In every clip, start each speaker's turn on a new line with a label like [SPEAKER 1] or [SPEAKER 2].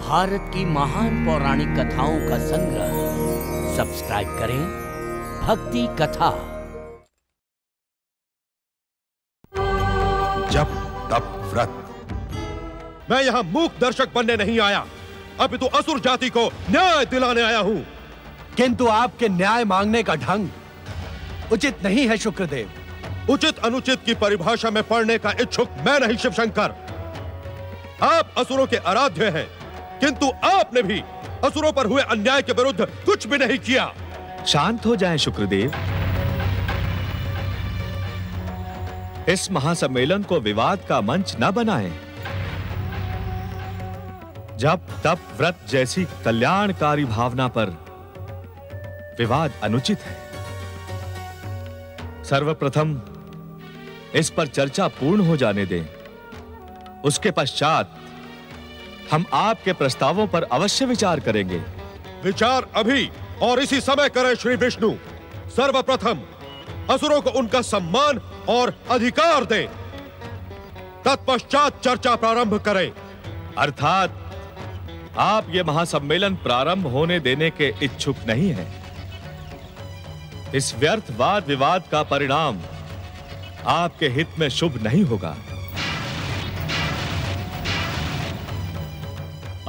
[SPEAKER 1] भारत की महान पौराणिक कथाओं का संग्रह। सब्सक्राइब करें। भक्ति कथा।
[SPEAKER 2] जब तब व्रत। मैं यहाँ मूक दर्शक बनने नहीं आया। अपितु असुर जाति को न्याय दिलाने आया हूँ।
[SPEAKER 3] किंतु आपके न्याय मांगने का ढंग उचित नहीं है शुक्रदेव।
[SPEAKER 2] उचित अनुचित की परिभाषा में पढ़ने का इच्छुक मैं नहीं शिवशंकर। आप असुरों के आराध्य हैं। किंतु आपने भी असुरों पर हुए अन्याय के विरुद्ध कुछ भी नहीं किया।
[SPEAKER 4] शांत हो जाएँ, शुक्रदेव। इस महासम्मेलन को विवाद का मंच न बनाएँ। जब तब व्रत जैसी कल्याणकारी भावना पर विवाद अनुचित है। सर्वप्रथम इस पर चर्चा पूर्ण हो जाने दें। उसके पश्चात हम आपके प्रस्तावों पर अवश्य विचार करेंगे।
[SPEAKER 2] विचार अभी और इसी समय करें श्री विष्णु। सर्वप्रथम असुरों को उनका सम्मान और अधिकार दें। तत्पश्चात चर्चा प्रारंभ करें।
[SPEAKER 4] अर्थात आप ये महासम्मेलन प्रारंभ होने देने के इच्छुक नहीं हैं। इस व्यर्थ वाद विवाद का परिणाम आपके हित में शुभ नहीं होगा।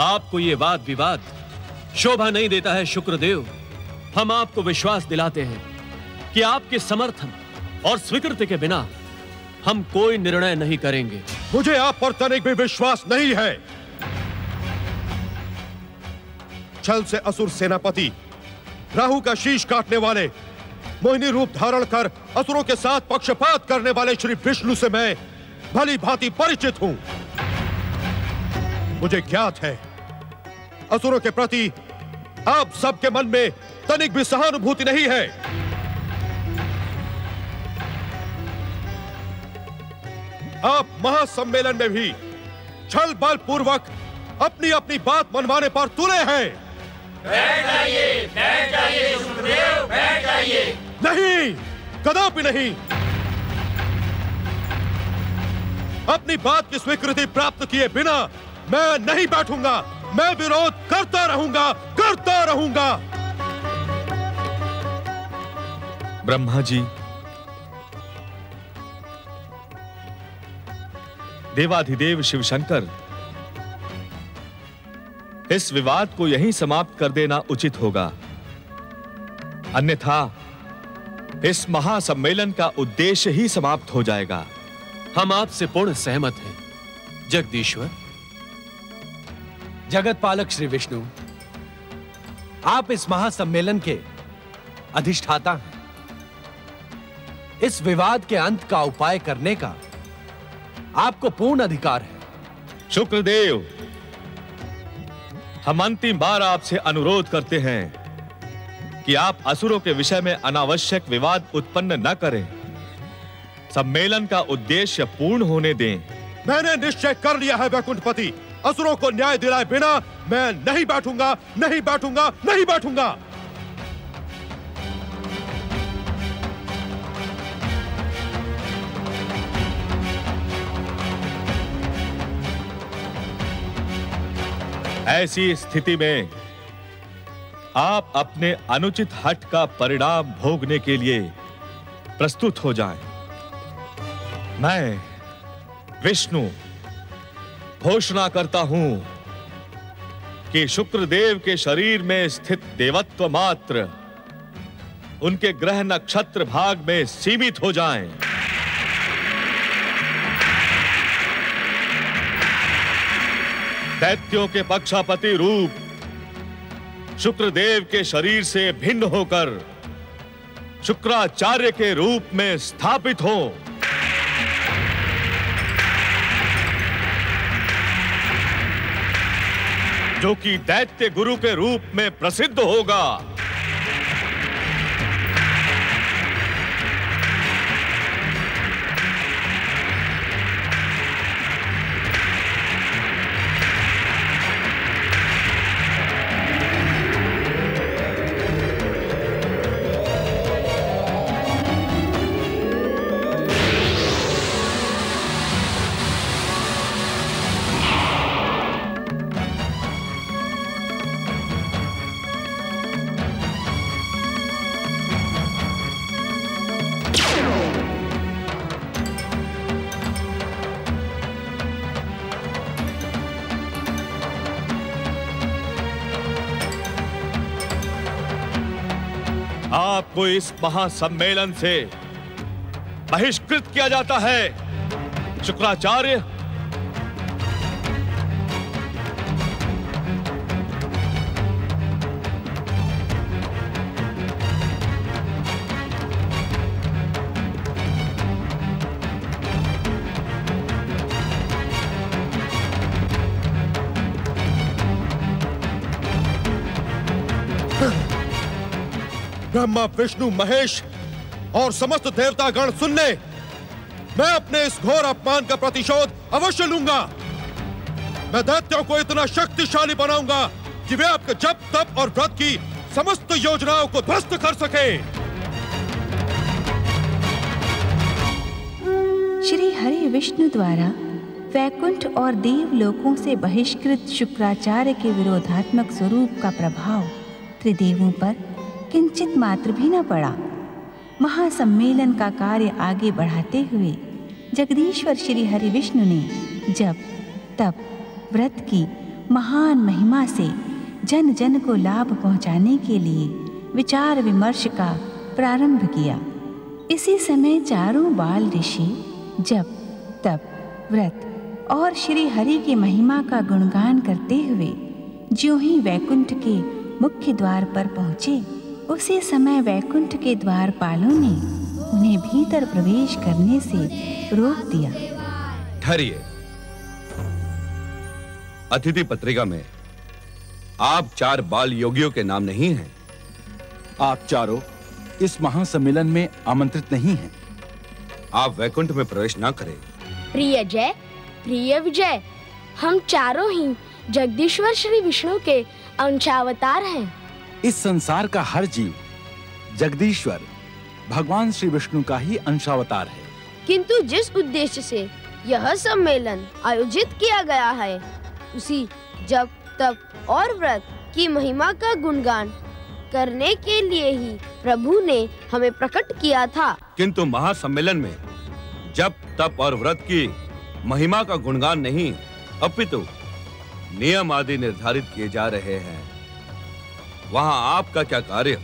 [SPEAKER 5] आपको ये वाद विवाद शोभा नहीं देता है शुक्रदेव। हम आपको विश्वास दिलाते हैं कि आपके समर्थन और स्वीकृति के बिना हम कोई निर्णय नहीं करेंगे।
[SPEAKER 2] मुझे आप पर तनिक भी विश्वास नहीं है। छल से असुर सेनापति, राहु का शीश काटने वाले, मोहिनी रूप धारण कर असुरों के साथ पक्षपात करने वाले श्री विष्णु से मैं भली भांति परिचित हूँ। मुझे ज्ञात है असुरों के प्रति आप सबके मन में तनिक भी सहानुभूति नहीं है। आप महासम्मेलन में भी छल बल पूर्वक अपनी अपनी बात मनवाने पर तुले हैं। बैठ जाइए, बैठ जाइए, सुखदेव, बैठ जाइए। नहीं कदापि नहीं। अपनी बात की स्वीकृति प्राप्त किए बिना मैं नहीं बैठूँगा। मैं विरोध करता रहूँगा करता रहूँगा।
[SPEAKER 4] ब्रह्मा जी देवाधिदेव शिवशंकर इस विवाद को यहीं समाप्त कर देना उचित होगा। अन्यथा इस महासम्मेलन का उद्देश्य ही समाप्त हो जाएगा।
[SPEAKER 5] हम आपसे पूर्ण सहमत हैं जगदीश्वर।
[SPEAKER 3] जगत पालक श्री विष्णु आप इस महासम्मेलन के अधिष्ठाता हैं। इस विवाद के अंत का उपाय करने का आपको पूर्ण अधिकार है।
[SPEAKER 4] शुक्रदेव हम अंतिम बार आपसे अनुरोध करते हैं कि आप असुरों के विषय में अनावश्यक विवाद उत्पन्न न करें। सम्मेलन का उद्देश्य पूर्ण होने दें।
[SPEAKER 2] मैंने निश्चय कर लिया है वैकुंठपति। असुरों को न्याय दिलाए बिना मैं नहीं बैठूँगा नहीं बैठूँगा नहीं बैठूँगा
[SPEAKER 4] ऐसी स्थिति में आप अपने अनुचित हट का परिणाम भोगने के लिए प्रस्तुत हो जाएँ। मैं विष्णु घोषणा करता हूँ कि शुक्रदेव के शरीर में स्थित देवत्व मात्र उनके ग्रह नक्षत्र भाग में सीमित हो जाएँ। दैत्यों के पक्षापति रूप शुक्रदेव के शरीर से भिन्न होकर शुक्राचार्य के रूप में स्थापित हो जो कि दैत्य गुरु के रूप में प्रसिद्ध होगा। आपको इस महासम्मेलन से बहिष्कृत किया जाता है। शुक्राचार्य
[SPEAKER 2] ब्रह्मा, विष्णु, महेश और समस्त देवतागण सुन ले मैं अपने इस घोर अपमान का प्रतिशोध अवश्य लूँगा। मैं दैत्यों को इतना शक्तिशाली बनाऊँगा कि वे आपके जप, तप और व्रत की समस्त योजनाओं को ध्वस्त कर सके।
[SPEAKER 6] श्री हरि विष्णु द्वारा वैकुंठ और देव देवलोकों से बहिष्कृत शुक्राचार्य के विरोधात्मक स्वरूप का प्रभाव त्रिदेवों पर किंचित मात्र भी न पड़ा। महासम्मेलन का कार्य आगे बढ़ाते हुए जगदीश्वर श्री हरि विष्णु ने जब तब व्रत की महान महिमा से जन जन को लाभ पहुँचाने के लिए विचार विमर्श का प्रारंभ किया। इसी समय चारों बाल ऋषि जब तब व्रत और श्री हरि की महिमा का गुणगान करते हुए ज्यों ही वैकुंठ के मुख्य द्वार पर पहुँचे उसी समय वैकुंठ के द्वारपालों ने उन्हें भीतर प्रवेश करने से रोक दिया।
[SPEAKER 7] ठहरिए। अतिथि पत्रिका में आप चार बाल योगियों के नाम नहीं हैं।
[SPEAKER 3] आप चारों इस महासम्मेलन में आमंत्रित नहीं हैं।
[SPEAKER 7] आप वैकुंठ में प्रवेश ना करें।
[SPEAKER 8] प्रिय जय प्रिय विजय हम चारों ही जगदीश्वर श्री विष्णु के अंशावतार हैं।
[SPEAKER 3] इस संसार का हर जीव जगदीश्वर भगवान श्री विष्णु का ही अंशावतार है।
[SPEAKER 8] किंतु जिस उद्देश्य से यह सम्मेलन आयोजित किया गया है उसी जब तप और व्रत की महिमा का गुणगान करने के लिए ही प्रभु ने हमें प्रकट किया था।
[SPEAKER 7] किंतु महासम्मेलन में जब तप और व्रत की महिमा का गुणगान नहीं अपितु नियम आदि निर्धारित किए जा रहे हैं। वहाँ आपका क्या कार्य?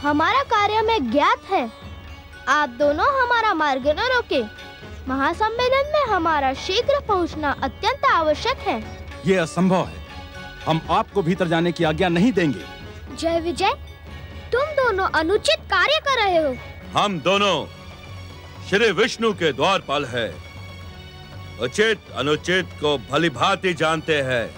[SPEAKER 8] हमारा कार्य में ज्ञात है। आप दोनों हमारा मार्ग न रोके। महासम्मेलन में हमारा शीघ्र पहुँचना अत्यंत आवश्यक है।
[SPEAKER 3] ये असंभव है। हम आपको भीतर जाने की आज्ञा नहीं देंगे।
[SPEAKER 8] जय विजय तुम दोनों अनुचित कार्य कर रहे हो।
[SPEAKER 7] हम दोनों श्री विष्णु के द्वारपाल है। उचित अनुचित को भली भांति जानते हैं।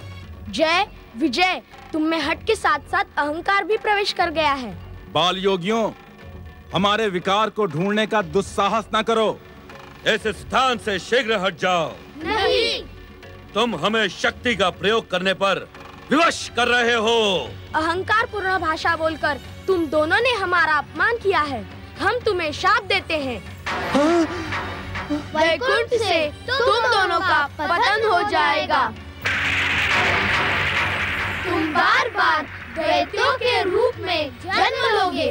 [SPEAKER 8] जय विजय तुम में हट के साथ साथ अहंकार भी प्रवेश कर गया है।
[SPEAKER 3] बाल योगियों हमारे विकार को ढूँढने का दुस्साहस न करो।
[SPEAKER 7] इस स्थान से शीघ्र हट जाओ।
[SPEAKER 8] नहीं।
[SPEAKER 7] तुम हमें शक्ति का प्रयोग करने पर विवश कर रहे हो।
[SPEAKER 8] अहंकार पूर्ण भाषा बोलकर तुम दोनों ने हमारा अपमान किया है। हम तुम्हें शाप देते हैं? वैकुंठ से तुम दोनों का पतन हो जाएगा। बार बार दैत्यों के रूप में जन्म लोगे।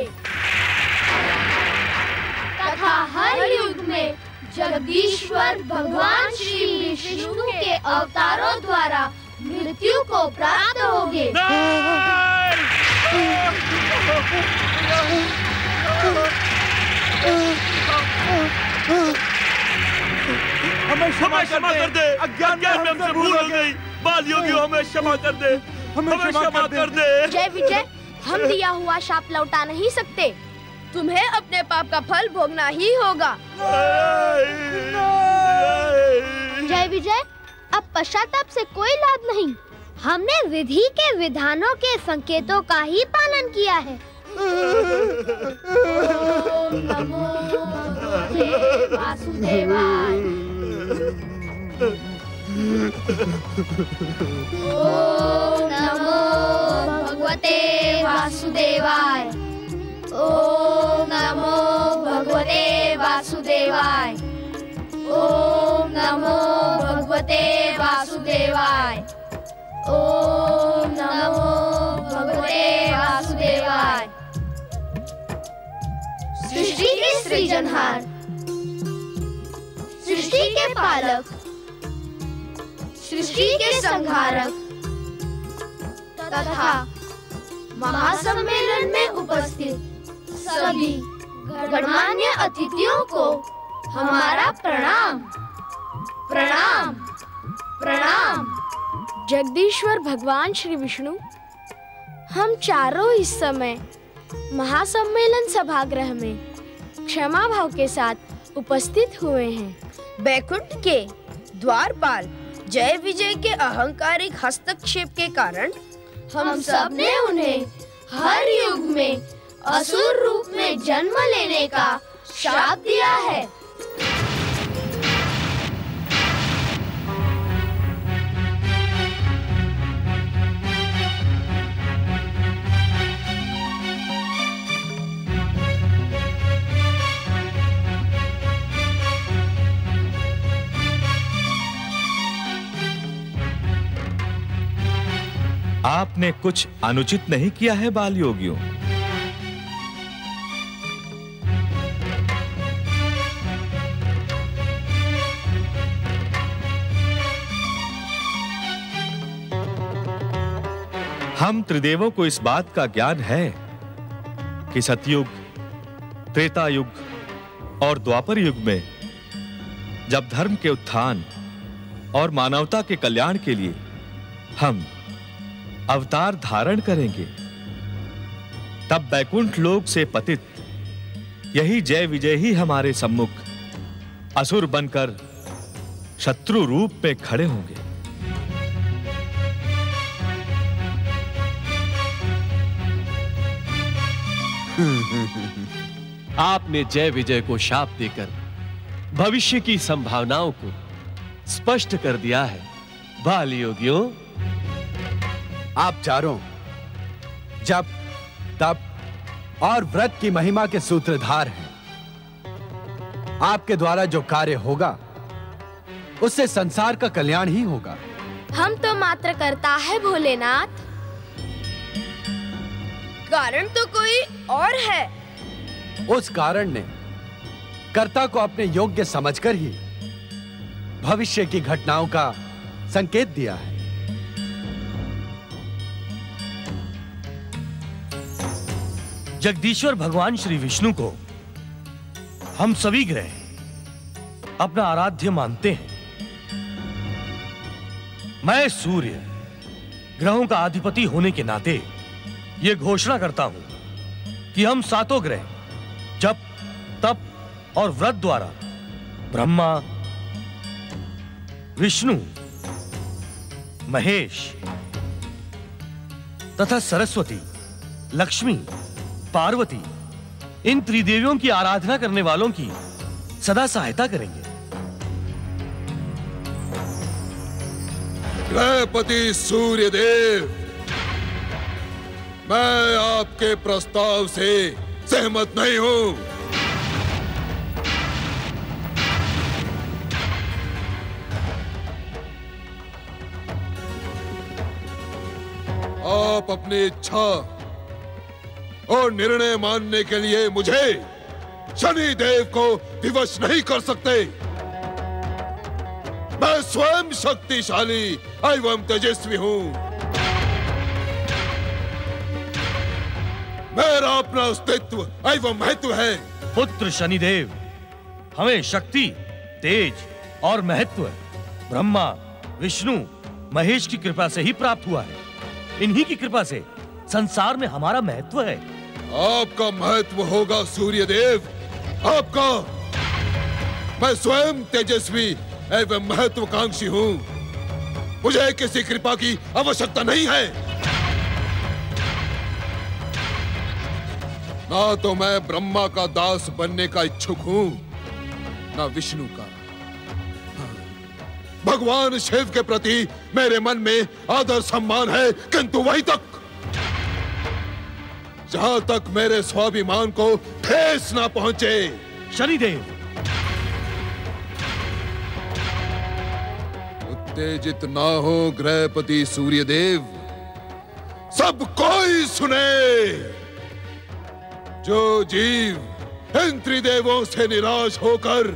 [SPEAKER 8] तथा हर युग में जगदीश्वर भगवान श्री विष्णु के अवतारों द्वारा मृत्यु को प्राप्त होगे।
[SPEAKER 3] हमें
[SPEAKER 4] हमें क्षमा कर दे। अज्ञान में हमसे भूल हो गई। बाल योगियों हमें क्षमा कर दे। हमें क्षमा कर दे।
[SPEAKER 8] जय विजय हम दिया हुआ शाप लौटा नहीं सकते। तुम्हें अपने पाप का फल भोगना ही होगा। जय विजय अब पश्चाताप से कोई लाभ नहीं। हमने विधि के विधानों के संकेतों का ही पालन किया है। वासुदेवाय। ओम भगवते वासुदेवाय। ओम नमो भगवते वासुदेवाय। ओम नमो भगवते वासुदेवाय। ओम नमो भगवते वासुदेवाय। सृष्टि के सृजनहार। सृष्टि के पालक। सृष्टि के संहारक। तथा महासम्मेलन में उपस्थित सभी गणमान्य अतिथियों को हमारा प्रणाम। प्रणाम। प्रणाम। जगदीश्वर भगवान श्री विष्णु हम चारों इस समय महासम्मेलन सभागृह में क्षमा भाव के साथ उपस्थित हुए हैं।
[SPEAKER 9] बैकुंठ के द्वारपाल जय विजय के अहंकारिक हस्तक्षेप के कारण
[SPEAKER 8] हम सबने उन्हें हर युग में असुर रूप में जन्म लेने का श्राप दिया है।
[SPEAKER 4] आपने कुछ अनुचित नहीं किया है बाल योगियों हम त्रिदेवों को इस बात का ज्ञान है कि सतयुग त्रेता युग और द्वापर युग में जब धर्म के उत्थान और मानवता के कल्याण के लिए हम अवतार धारण करेंगे। तब बैकुंठ लोक से पतित, यही जय विजय ही हमारे सम्मुख, असुर बनकर शत्रु रूप में खड़े होंगे।
[SPEAKER 5] आपने जय विजय को शाप देकर भविष्य की संभावनाओं को स्पष्ट कर दिया है। बाल योगियों
[SPEAKER 10] आप चारों जब तप और व्रत की महिमा के सूत्रधार हैं। आपके द्वारा जो कार्य होगा उससे संसार का कल्याण ही होगा।
[SPEAKER 8] हम तो मात्र करता है भोलेनाथ।
[SPEAKER 9] कारण तो कोई और है।
[SPEAKER 10] उस कारण ने कर्ता को अपने योग्य समझकर ही भविष्य की घटनाओं का संकेत दिया है।
[SPEAKER 11] जगदीश्वर भगवान श्री विष्णु को हम सभी ग्रह अपना आराध्य मानते हैं। मैं सूर्य, ग्रहों का अधिपति होने के नाते यह घोषणा करता हूँ कि हम सातों ग्रह, जप, तप और व्रत द्वारा ब्रह्मा, विष्णु, महेश तथा सरस्वती, लक्ष्मी पार्वती, इन त्रिदेवियों की आराधना करने वालों की सदा सहायता करेंगे।
[SPEAKER 12] ग्रहपति सूर्यदेव, मैं आपके प्रस्ताव से सहमत नहीं हूँ। आप अपनी इच्छा और निर्णय मानने के लिए मुझे शनि देव को विवश नहीं कर सकते। मैं स्वयं शक्तिशाली एवं तेजस्वी हूँ। मेरा अपना अस्तित्व एवं महत्व है।
[SPEAKER 11] पुत्र शनिदेव, हमें शक्ति, तेज और महत्व, ब्रह्मा, विष्णु, महेश की कृपा से ही प्राप्त हुआ है। इन्हीं की कृपा से संसार में हमारा महत्व है।
[SPEAKER 12] आपका महत्व होगा, सूर्यदेव। आपका मैं स्वयं तेजस्वी एवं महत्वाकांक्षी हूँ। मुझे किसी कृपा की आवश्यकता नहीं है। ना तो मैं ब्रह्मा का दास बनने का इच्छुक हूँ, ना विष्णु का। भगवान शिव के प्रति मेरे मन में आदर सम्मान है, किंतु वहीं तक जहाँ तक मेरे स्वाभिमान को ठेस ना पहुँचे।
[SPEAKER 11] शनिदेव।
[SPEAKER 12] उत्तेजित ना हो ग्रहपति सूर्यदेव सब कोई सुने। जो जीव इन त्रिदेवों से निराश होकर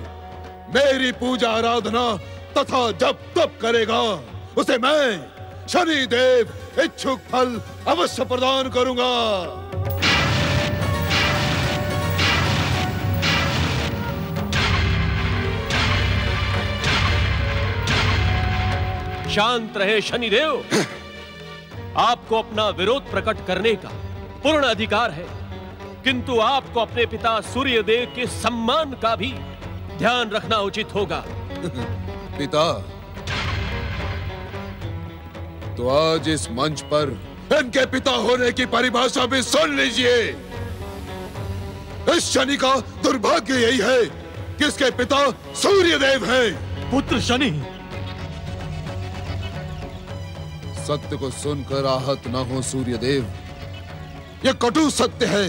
[SPEAKER 12] मेरी पूजा आराधना तथा जब तप करेगा उसे मैं शनि देव इच्छुक फल अवश्य प्रदान करूँगा।
[SPEAKER 5] शांत रहे शनिदेव। आपको अपना विरोध प्रकट करने का पूर्ण अधिकार है। किंतु आपको अपने पिता सूर्यदेव के सम्मान का भी ध्यान रखना उचित होगा।
[SPEAKER 12] पिता तो आज इस मंच पर इनके पिता होने की परिभाषा भी सुन लीजिए। इस शनि का दुर्भाग्य यही है कि इसके पिता सूर्यदेव हैं।
[SPEAKER 11] पुत्र शनि
[SPEAKER 12] सत्य को सुनकर आहत न हो सूर्यदेव। यह कटु सत्य है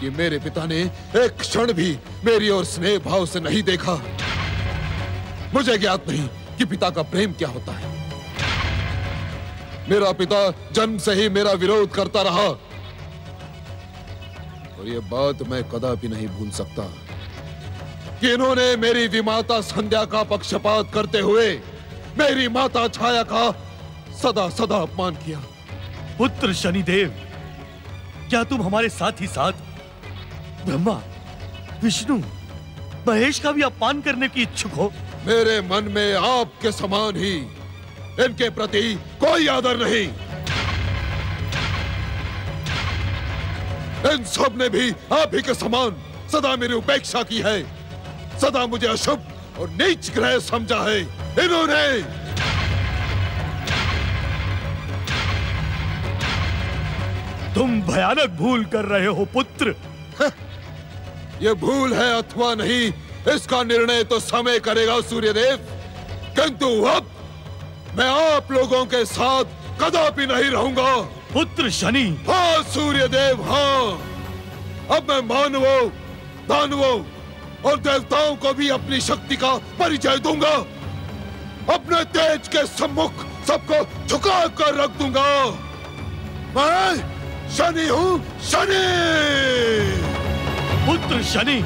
[SPEAKER 12] कि मेरे पिता ने एक क्षण भी मेरी और स्नेह भाव से नहीं देखा। मुझे ज्ञात नहीं कि पिता का प्रेम क्या होता है। मेरा पिता जन्म से ही मेरा विरोध करता रहा। और यह बात मैं कदापि नहीं भूल सकता कि इन्होंने मेरी विमाता संध्या का पक्षपात करते हुए मेरी माता छाया का सदा सदा अपमान किया।
[SPEAKER 11] पुत्र शनिदेव, क्या तुम हमारे साथ ही साथ ब्रह्मा, विष्णु, महेश का भी अपमान करने की इच्छुक हो?
[SPEAKER 12] मेरे मन में आपके समान ही इनके प्रति कोई आदर नहीं। इन सबने भी आप ही के समान सदा मेरी उपेक्षा की है। सदा मुझे अशुभ और नीच ग्रह समझा है। इन्होंने
[SPEAKER 11] तुम भयानक भूल कर रहे हो पुत्र।
[SPEAKER 12] ये भूल है अथवा नहीं इसका निर्णय तो समय करेगा सूर्यदेव। किंतु अब मैं आप लोगों के साथ कदापि नहीं रहूँगा।
[SPEAKER 11] पुत्र शनि।
[SPEAKER 12] हाँ सूर्यदेव हाँ। अब मैं मानवों दानवों और देवताओं को भी अपनी शक्ति का परिचय दूँगा। अपने तेज के सम्मुख सबको झुका कर रख दूँगा। मैं शनि हूँ शनि!
[SPEAKER 11] पुत्र शनि